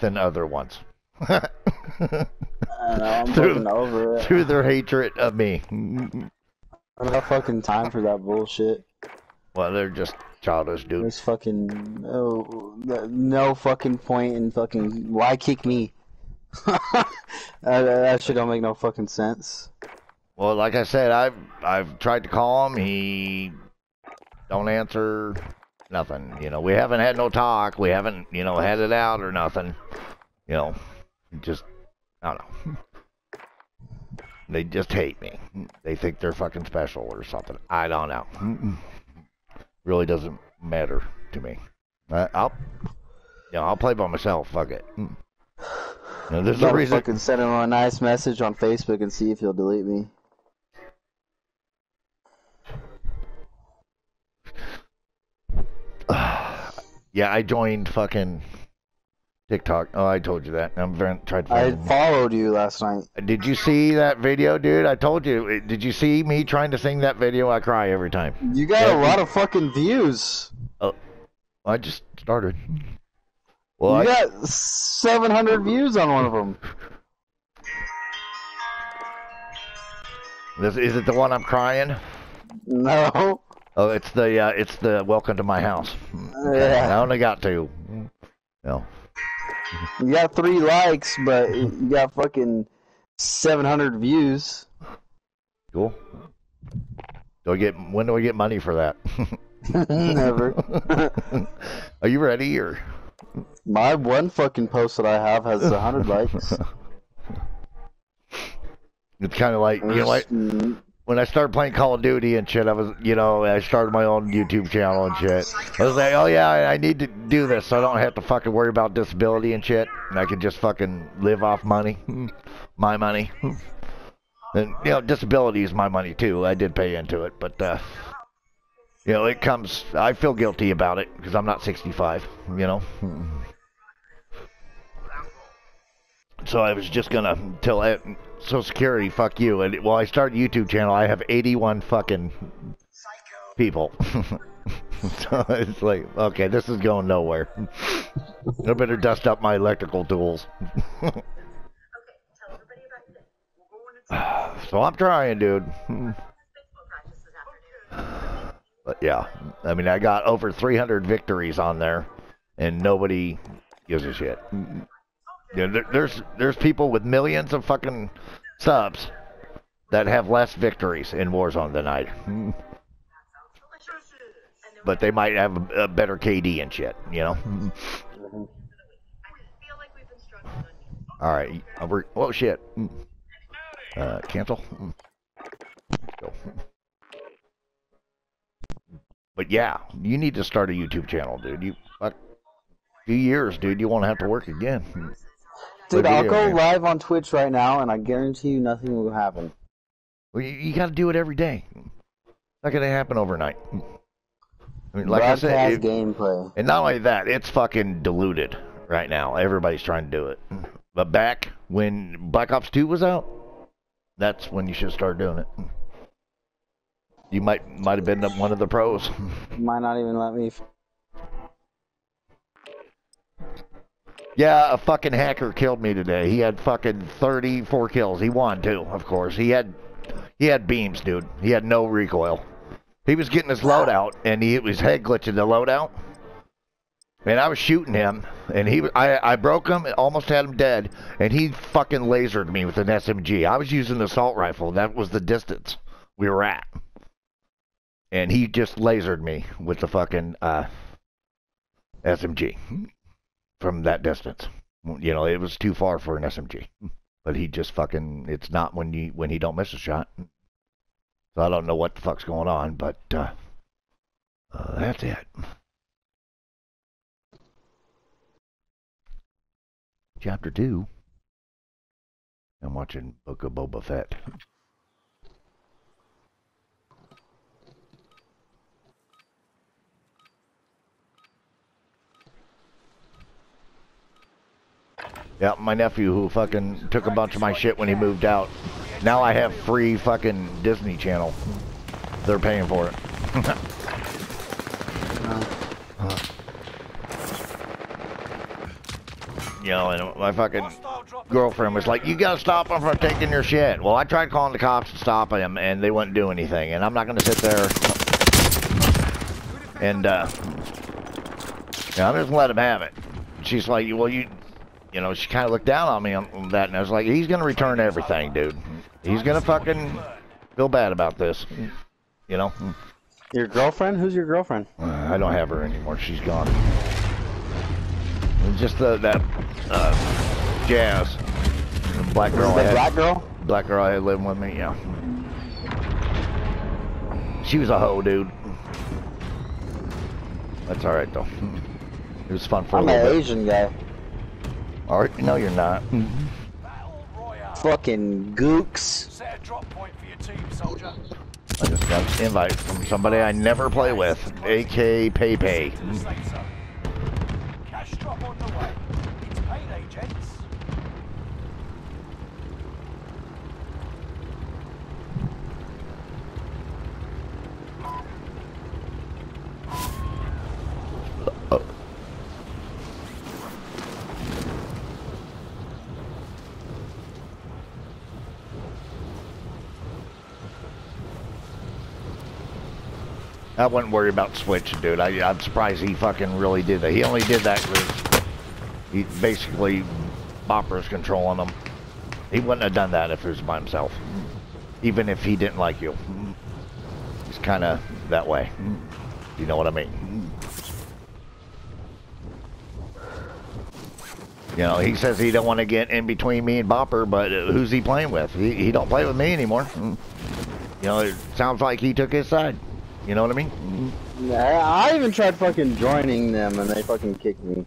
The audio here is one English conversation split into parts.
than other ones. I know, I'm Through- fucking over it. Through their hatred of me. I don't have fucking time for that bullshit. Well, they're just childish, dude. There's fucking no, no fucking point in fucking why kick me. that, that shit don't make no fucking sense. Well, like I said, I've I've tried to call him. He don't answer. Nothing. You know, we haven't had no talk. We haven't, you know, had it out or nothing. You know, just I don't know. They just hate me. They think they're fucking special or something. I don't know. Really doesn't matter to me. I, I'll, you know, I'll play by myself. Fuck it. You know, there's no reason. fucking send him a nice message on Facebook and see if he'll delete me. Yeah, I joined fucking TikTok. Oh, I told you that. I'm very, tried to I followed you last night. Did you see that video, dude? I told you. Did you see me trying to sing that video? I cry every time. You got Yeah, a lot of fucking views. Oh, I just started. Well, you I, got 700 views on one of them. this, is it the one I'm crying? No. Oh, it's the uh, it's the welcome to my house. I only got two. No. You got three likes, but you got fucking 700 views. Cool. Do I get when do I get money for that? Never. Are you ready or? My one fucking post that I have has 100 likes. It's kind of like you know what? When I started playing Call of Duty and shit, I was, you know, I started my own YouTube channel and shit. I was like, oh yeah, I need to do this so I don't have to fucking worry about disability and shit, and I can just fucking live off money, my money. And you know, disability is my money too. I did pay into it, but uh, you know, it comes. I feel guilty about it because I'm not 65. You know. So I was just gonna tell it, Social Security, fuck you. And well, I start a YouTube channel. I have 81 fucking people. so it's like, okay, this is going nowhere. I better dust up my electrical tools. so I'm trying, dude. But yeah, I mean, I got over 300 victories on there, and nobody gives a shit. Yeah, there, there's there's people with millions of fucking subs that have less victories in Warzone than I. But they might have a, a better KD and shit, you know. All right, we're, oh shit. Uh, cancel. But yeah, you need to start a YouTube channel, dude. You fuck, few years, dude. You won't have to work again. Dude, I'll go games. live on Twitch right now, and I guarantee you nothing will happen. Well, you, you got to do it every day. It's not gonna happen overnight. I mean, like I Broadcast said, it- gameplay. and not only that, it's fucking diluted right now. Everybody's trying to do it. But back when Black Ops 2 was out, that's when you should start doing it. You might might have been one of the pros. Might not even let me. Yeah, a fucking hacker killed me today. He had fucking 34 kills. He won too, of course. He had he had beams, dude. He had no recoil. He was getting his loadout and he was head glitching the loadout. And I was shooting him and he I I broke him, almost had him dead, and he fucking lasered me with an SMG. I was using the assault rifle. That was the distance we were at. And he just lasered me with the fucking uh SMG from that distance. You know, it was too far for an SMG. But he just fucking it's not when you when he don't miss a shot. So I don't know what the fuck's going on, but uh, uh that's it. Chapter two. I'm watching Book of Boba Fett. Yeah, my nephew who fucking took a bunch of my shit when he moved out. Now I have free fucking Disney Channel. They're paying for it. you know, my fucking girlfriend was like, "You gotta stop him from taking your shit." Well, I tried calling the cops to stop him, and they wouldn't do anything. And I'm not gonna sit there and uh, yeah, I'm just let him have it. She's like, "Well, you." You know, she kind of looked down on me on that, and I was like, "He's gonna return everything, dude. He's gonna fucking feel bad about this." You know. Your girlfriend? Who's your girlfriend? Uh, I don't have her anymore. She's gone. Just the, that uh, jazz. The black girl. had, black girl? black girl I had living with me. Yeah. She was a hoe, dude. That's all right though. It was fun for I'm a an little bit. Asian guy. Right, no, you're not. Fucking gooks. Set a drop point for your team, soldier. I just got an invite from somebody I never play with, AK Pepe. Say so. Cash drop on the way. It's payday, gents. I wouldn't worry about switching, dude. I, I'm surprised he fucking really did that. He only did that because he basically Bopper's controlling him. He wouldn't have done that if he was by himself, even if he didn't like you. He's kind of that way. You know what I mean? You know, he says he don't want to get in between me and Bopper, but uh, who's he playing with? He, he don't play with me anymore. You know, it sounds like he took his side. You know what I mean? Yeah, I even tried fucking joining them and they fucking kicked me.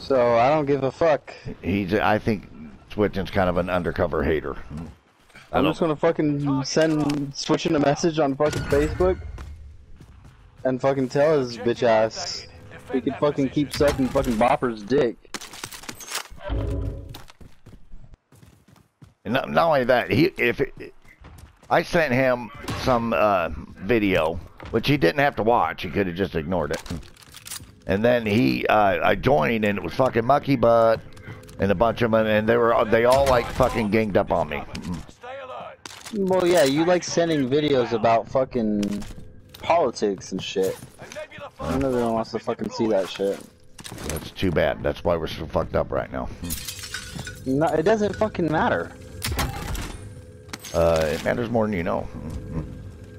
So I don't give a fuck. He's, I think, Switching's kind of an undercover hater. I'm just gonna fucking send switching a message on fucking Facebook and fucking tell his bitch ass he can fucking keep sucking fucking Bopper's dick. Not, not only that, he if it, I sent him some uh, video, which he didn't have to watch, he could have just ignored it. And then he, uh, I joined, and it was fucking Mucky Butt and a bunch of them, and they were they all like fucking ganged up on me. Well, yeah, you like sending videos about fucking politics and shit. A nebula I know no one wants to fucking see that shit. That's too bad. That's why we're so fucked up right now. No, it doesn't fucking matter. Uh, it matters more than you know.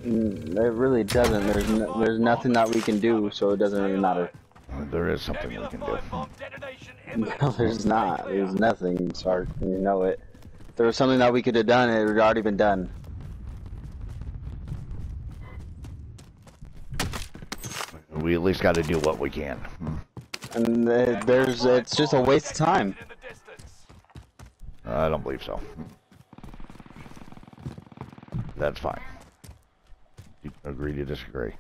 Mm, It really doesn't. There's no, there's nothing that we can do, so it doesn't really matter. There is something we can do. 5 bomb detonation imminent. No, there's not. There's nothing, Sark. You know it. If there was something that we could have done, it would already been done. We at least got to do what we can. And there's, it's just a waste of time. In the distance. I don't believe so. That's fine. You agree to disagree.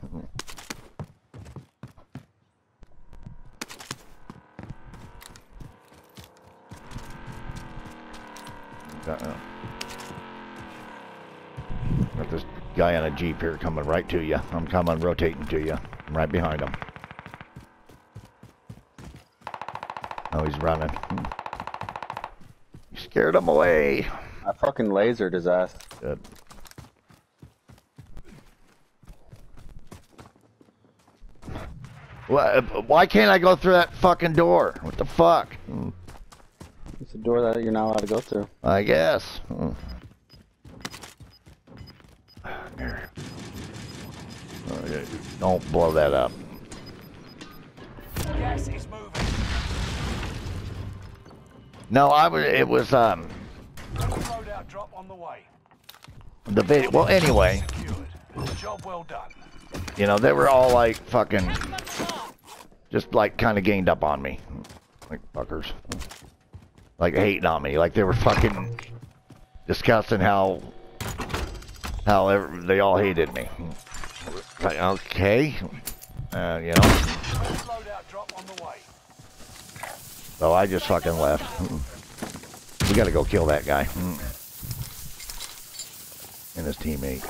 Got, uh, got this guy on a jeep here coming right to you. I'm coming, rotating to you. I'm right behind him. Oh, he's running. You scared him away. I fucking lasered his ass. Good. Why, why can't I go through that fucking door? What the fuck? It's a door that you're not allowed to go through. I guess. Hmm. There. Oh, Don't blow that up. Gas is moving. No, I was. It was um Loadout drop on the way. the video. Well, anyway, Secured. Job well done. you know they were all like fucking, just like kind of gained up on me, like fuckers, like hating on me, like they were fucking discussing how how ev- they all hated me. Like okay, uh, you know. So I just fucking left. We gotta go kill that guy. And his teammate.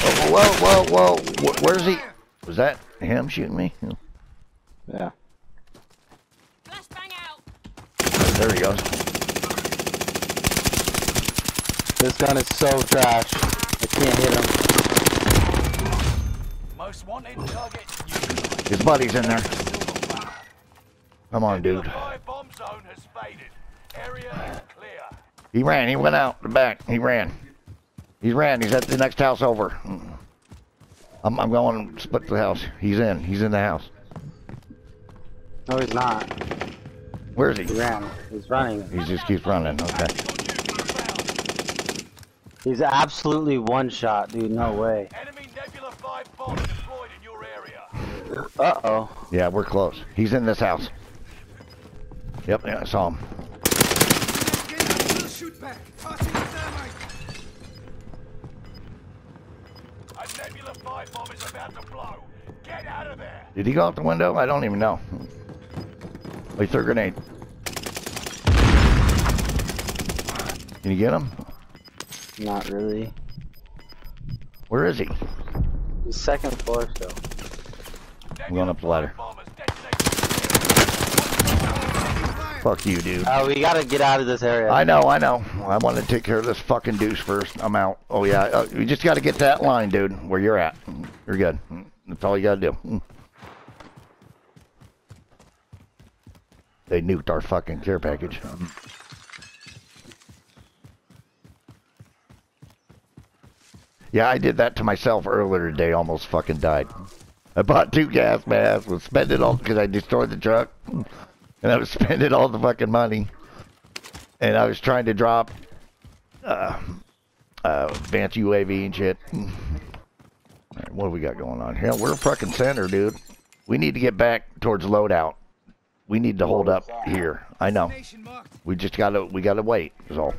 Whoa, whoa, whoa. Wh- Where's he? Was that him shooting me? Yeah. Flashbang out. There he goes. This gun is so trash. I can't hit him. Most wanted target. His buddy's in there. Come on, dude. 5 bomb zone has faded. Area is clear. He ran. He went out the back. He ran. He ran. He's at the next house over. I'm, I'm going to split the house. He's in. He's in the house. No, he's not. Where is he? He ran. He's running. He just keeps running. Okay. Tactical nuclear found. He's absolutely one shot, dude. No way. Enemy Nebula 5 bomb deployed in your area. Uh oh. Yeah, we're close. He's in this house. Yep, yeah, I saw him. A Nebula 5 bomb is about to blow. Get out of there. Did he go out the window? I don't even know. He threw a grenade. Can you get him? Not really. Where is he? He's second floor still. I'm going up the ladder. Bomb has detonated. Fuck you, dude. Oh, we gotta get out of this area. I know, I know. I want to take care of this fucking douche first. I'm out. Oh yeah, uh, you just got to get that line, dude. Where you're at. You're good. That's all you got to do. They nuked our fucking care package. Yeah, I did that to myself earlier today. Almost fucking died. I bought two gas masks. Was spending all because I destroyed the truck, and I was spending all the fucking money and I was trying to drop uh, uh, advanced UAV and shit. Alright, what do we got going on here? We're fucking center, dude. We need to get back towards loadout. We need to hold up here. I know. We just gotta, we gotta wait. Is all.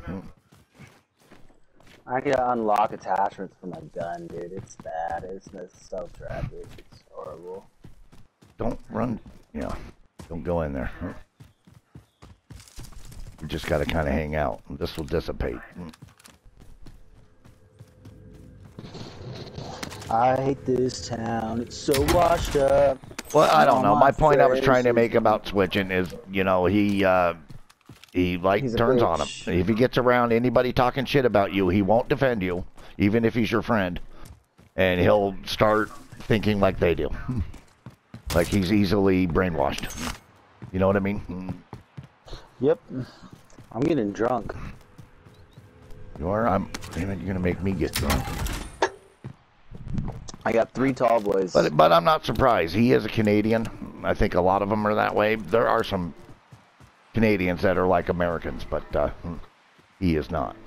I gotta unlock attachments for my gun, dude. It's bad. It's, it's so tragic. It's horrible. Don't run. Yeah. Don't go in there. We just gotta kind of hang out. This will dissipate. I hate this town. It's so washed up. Well, I don't know. My point I was trying to make about switching is, you know, he uh he like He's turns on him. If he gets around anybody talking shit about you, he won't defend you, even if he's your friend, and he'll start thinking like they do, like he's easily brainwashed. You know what I mean? Yep. I'm getting drunk. You are. I'm. Damn it! You're gonna make me get drunk. I got three tall boys. But but I'm not surprised. He is a Canadian. I think a lot of them are that way. There are some Canadians that are like Americans, but uh, he is not.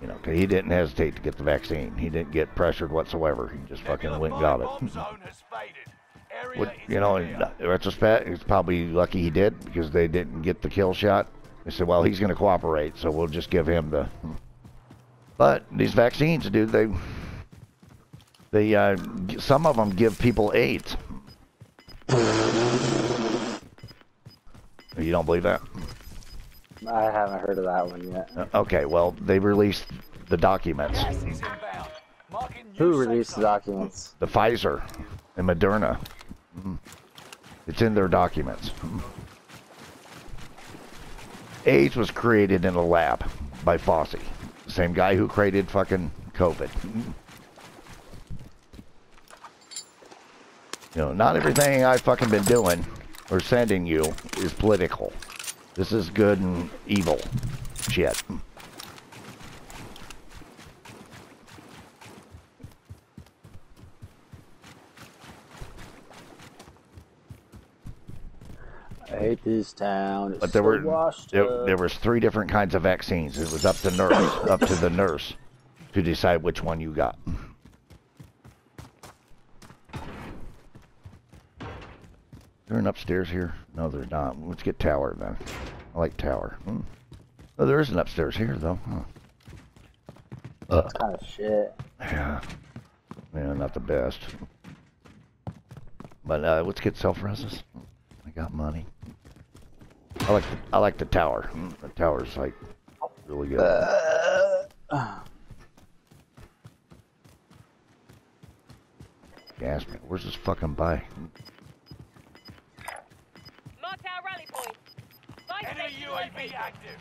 You know, 'cause he didn't hesitate to get the vaccine. He didn't get pressured whatsoever. He just fucking went and got it. zone has faded. Area What, is you know, in retrospect, it's probably lucky he did because they didn't get the kill shot. They said, well, he's going to cooperate, so we'll just give him the. But these vaccines, dude, they they uh, some of them give people AIDS. You don't believe that? I haven't heard of that one yet. Uh, Okay, well, they released the documents. Gas is inbound. Marking new Who released the documents? the Pfizer and Moderna. Mm. It's in their documents. Mm. AIDS was created in a lab by the same guy who created fucking COVID. You know, not everything I've fucking been doing or sending you is political. This is good and evil shit. I hate this town. It's But there so were washed there, up. there was three different kinds of vaccines. It was up to nurse, up to the nurse, to decide which one you got. There an upstairs here? No, they're not. Let's get tower then. I like tower. Hmm. Oh, there is an upstairs here though. Huh. Uh, kind of shit. yeah, yeah, not the best. But uh, let's get self reses. I got money. I like the, I like the tower. The tower's like really good. Gas man, where's this fucking buy? Marked our rally point. Buy Enemy UAV active.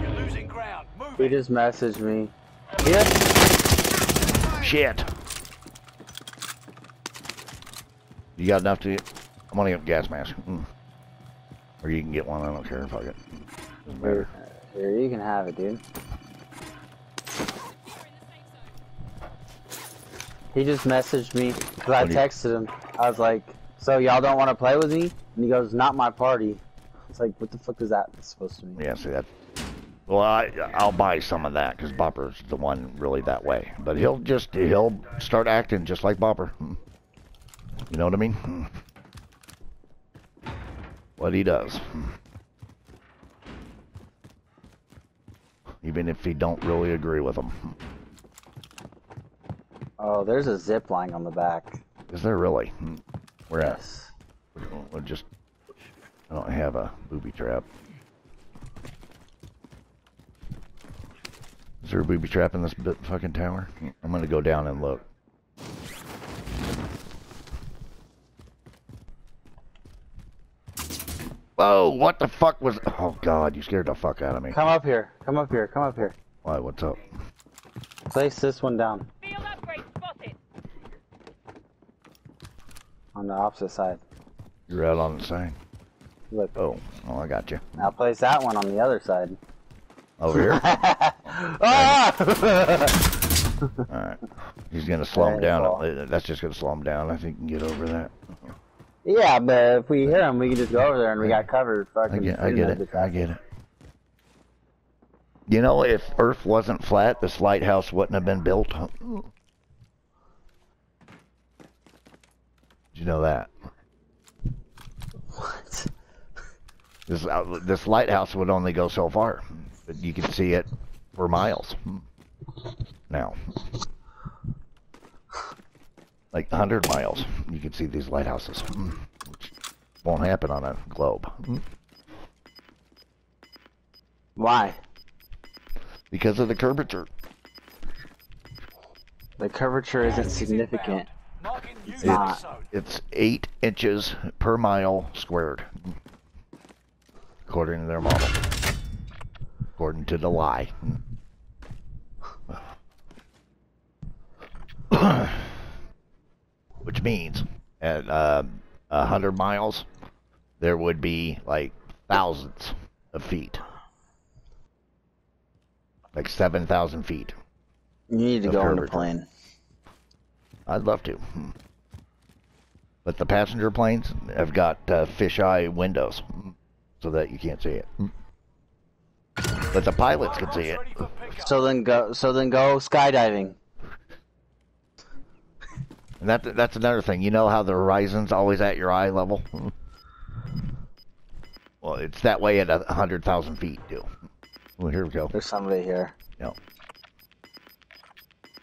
You're losing ground. Move He just messaged me. Yeah. Shit. You got enough to? I'm gonna get a gas mask. Mm. Or you can get one. I don't care. Fuck it. Doesn't matter. Here, you can have it, dude. He just messaged me because I What do you- texted him. I was like, "So y'all don't want to play with me?" And he goes, "Not my party." It's like, what the fuck is that supposed to mean? Yeah, see that. Well, I I'll buy some of that because Bopper's the one really that way. But he'll just he'll start acting just like Bopper. Hmm. You know what I mean? What he does. Even if he don't really agree with him. Oh, there's a zip line on the back. Is there really? Where at? We'll just. I don't have a booby trap. Is there a booby trap in this bit fucking tower? I'm gonna go down and look. Whoa! What the fuck was? Oh god! You scared the fuck out of me. Come up here. Come up here. Come up here. Why? What's up? Place this one down Field upgrade spotted. on the opposite side. You're out on the side. Look. Oh, oh, I got you. Now place that one on the other side. Over here. ah! All right. He's gonna slow him down. go. That's just gonna slow him down. I think he can get over that. Yeah, but if we hear him, we can just go over there and we got covered. I Fucking get, I get at the it. I get it. You know, if Earth wasn't flat, this lighthouse wouldn't have been built. Did you know that? What? This uh, this lighthouse would only go so far, but you can see it for miles. Now, like 100 miles, you can see these lighthouses, which won't happen on a globe Why? because of the curvature. The curvature isn't significant. It's. It's eight inches per mile squared, according to their model. According to the lie. Which means at uh, a hundred miles, there would be like thousands of feet, like seven thousand feet. You need to go on curvature. plane. I'd love to. Hmm. But the passenger planes have got uh, fisheye windows hmm, so that you can't see it. Hmm. But the pilots can see it. Ready for pickup. So then go. So then go skydiving. And that that's another thing. You know how the horizon's always at your eye level? Well, it's that way at a 100,000 feet, too. Well, here we go. There's somebody here.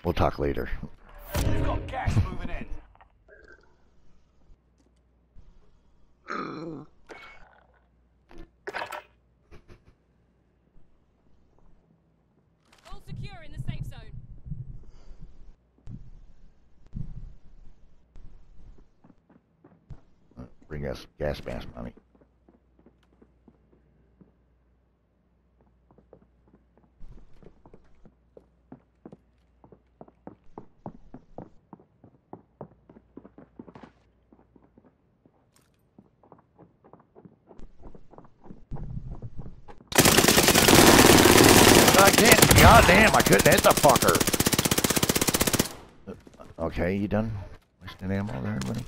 We'll talk later. You've got gas moving in. All secure in the safe zone. Gas mask money. I can't. God damn, I couldn't hit the fucker. Uh, okay, you done wasting ammo there, buddy?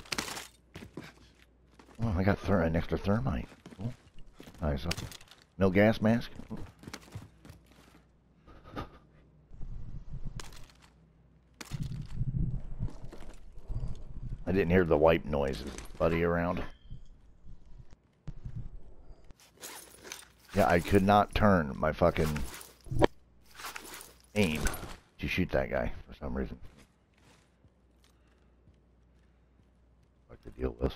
I got an extra thermite. Cool. Nice. No gas mask? I didn't hear the wipe noises, buddy, around. Yeah, I could not turn my fucking aim to shoot that guy for some reason. What to deal with.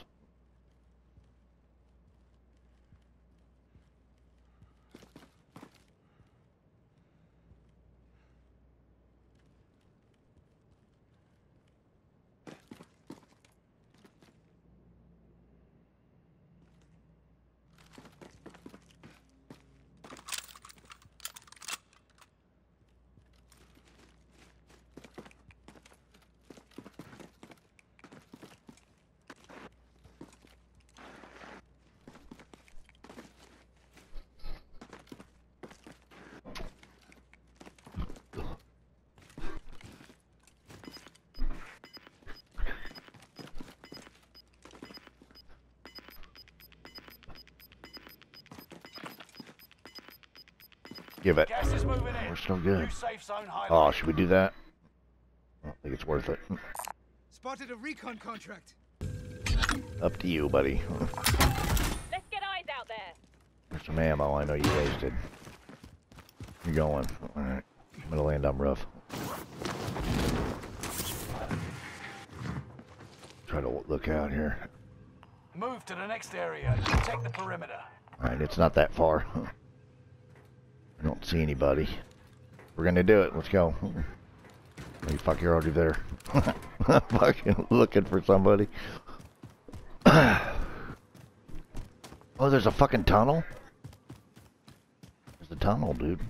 Give it. Gas is moving in. Oh, We're still good. New safe zone Oh, should we do that? I don't think it's worth it. Spotted a recon contract. Up to you, buddy. Let's get eyes out there. There's some ammo I know you wasted. You're going. Alright. I'm gonna land on rough. Try to look out here. Move to the next area. Protect the perimeter. Alright, it's not that far. See anybody. We're gonna do it. Let's go. You fuck, you're already there. Fucking looking for somebody. oh, there's a fucking tunnel? There's a tunnel, dude.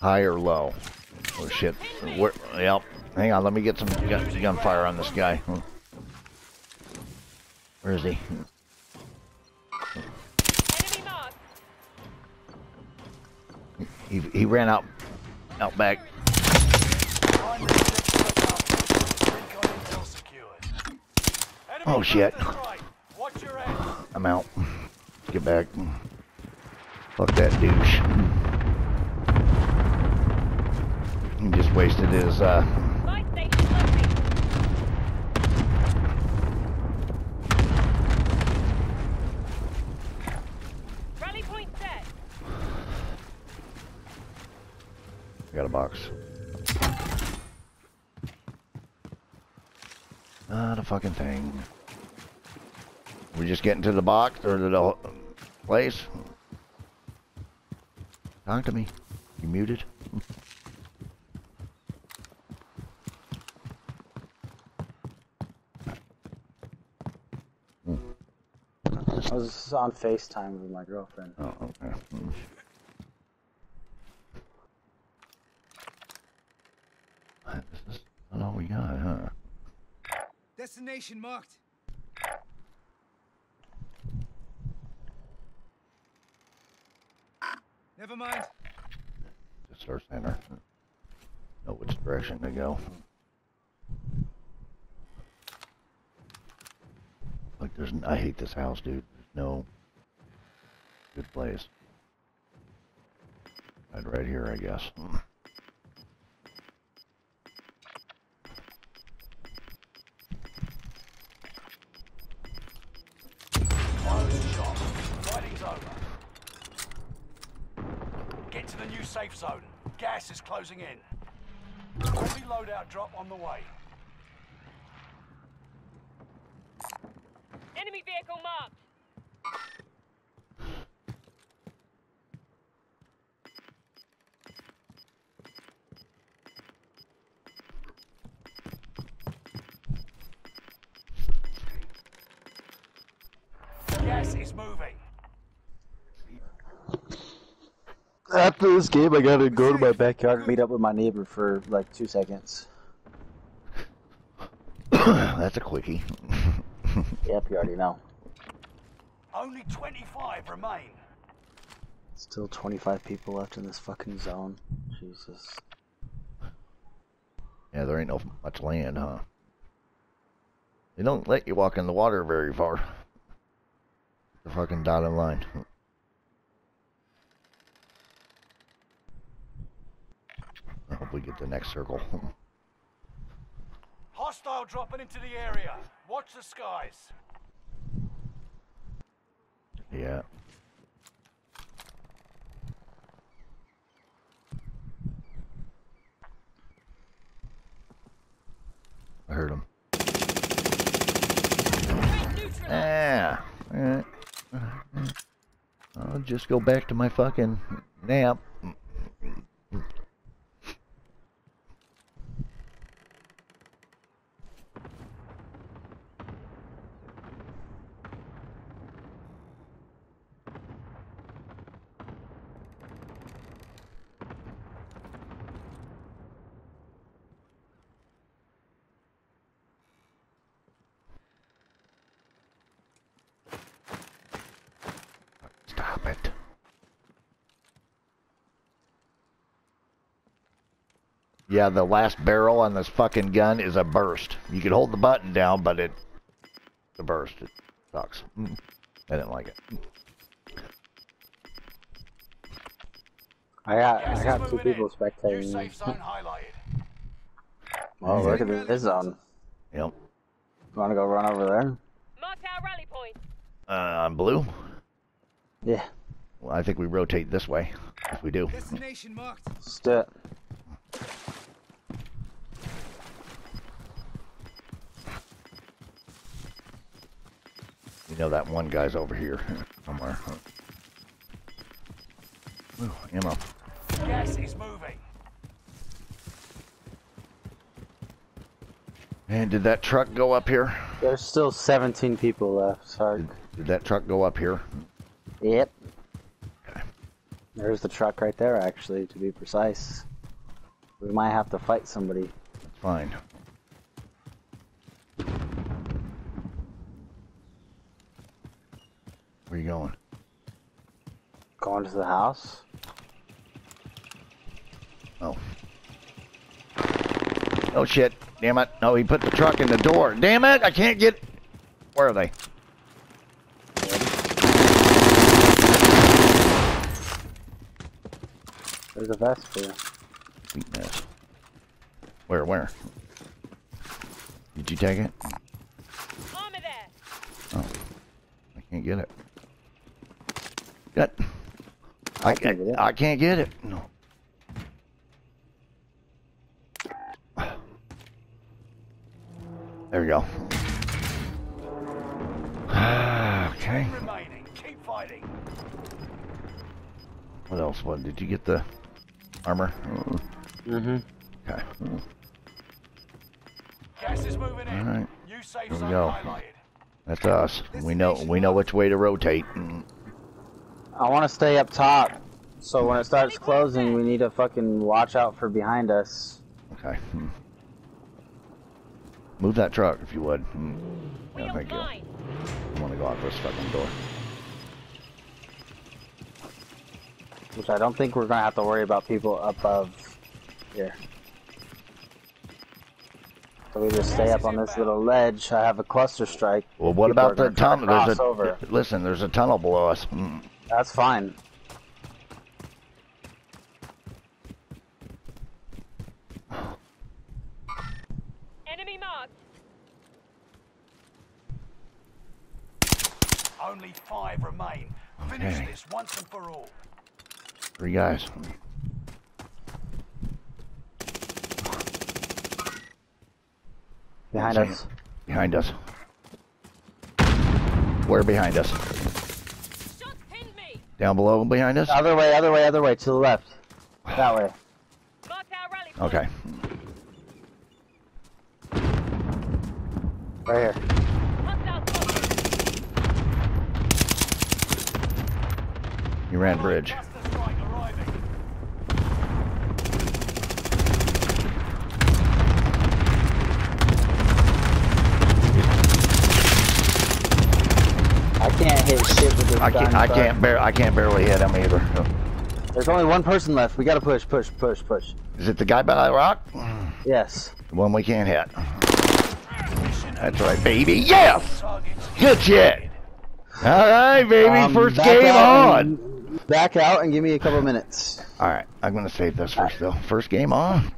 High or low? Oh shit. Where, yep. Hang on, let me get some gun, gunfire on this guy. Where is he? He, he ran out out back. Oh, shit. I'm out. Get back. Fuck that douche. He just wasted his uh Buy station located. Rally point set. Box. Not a fucking thing. We just getting to the box or the place? Talk to me. You muted? I was on FaceTime with my girlfriend. Oh, okay. Hmm. This is not all we got, huh? Destination marked. Never mind. Just our center. Know which direction to go. Like there's, I hate this house, dude. There's no good place. I'd right here, I guess. Hmm. Safe zone. Gas is closing in. Heavy loadout drop on the way. Enemy vehicle marked. Gas is moving. After this game, I gotta go to my backyard and meet up with my neighbor for like two seconds. That's a quickie. Yep, you already know. Only 25 remain. Still 25 people left in this fucking zone. Jesus. yeah, there ain't no much land, huh? They don't let you walk in the water very far. The fucking dotted line. We get the next circle. Hostile dropping into the area. Watch the skies. yeah. I heard him. Ah. alright. I'll just go back to my fucking nap. Stop it. Yeah, the last barrel on this fucking gun is a burst. You could hold the button down, but it, the burst, it sucks. Mm. I didn't like it. I got I got two people spectating me. safe zone highlighted. Oh, look at this zone. Yep. You wanna go run over there? Marked our rally point. Uh, on blue. Yeah. Well, I think we rotate this way. If we do. Destination marked. Let's You know that one guy's over here somewhere. Ooh, ammo. Gas is moving. And did that truck go up here? There's still 17 people left, Sark. Did, did that truck go up here? Yep. There's the truck right there, actually, to be precise. We might have to fight somebody. That's fine. Where you going? Going to the house? Oh. Oh shit. Damn it. No, he put the truck in the door. Damn it. I can't get. Where are they? There's a vest for you. Sweet. Where, where? Did you take it? Oh. I can't get it. Gut. I I, can get it. I can't get it. No. There we go. okay. Remaining. Keep fighting. What else? What did you get the armor? Mm-hmm. Okay. Gas is moving in. All right. New safe Here we go. highlighted. That's us. We know we know which way to rotate. Mm, I want to stay up top. So when it starts closing, we need to fucking watch out for behind us. Okay. Hmm. Move that truck if you would. Hmm. We Yeah, on thank you. line. I want to go out this fucking door. Which I don't think we're gonna have to worry about people above here. So we just stay up on this little ledge. I have a cluster strike. Well, what People about the gonna try to tunnel? There's cross over. a listen. There's a tunnel below us. Hmm. That's fine. Enemy marked. Only five remain. Finish Okay. this once and for all. Three guys. Behind us. Behind us. Where behind us? Shots pinned me. Down below behind us? Other way, other way, other way, to the left. That way. Marked our rally point. Okay. Right here. You ran bridge. Cluster strike arriving. I can't hit shit with this I can't. I can't bear. I can't barely hit him either. There's only one person left. We gotta push, push, push, push. Is it the guy by the rock? Yes. The one we can't hit. That's right, baby. Yes. Good shit. All right, baby. Um, First back game out on. and- Back out and give me a couple minutes. All right, I'm gonna save this first though. First game on.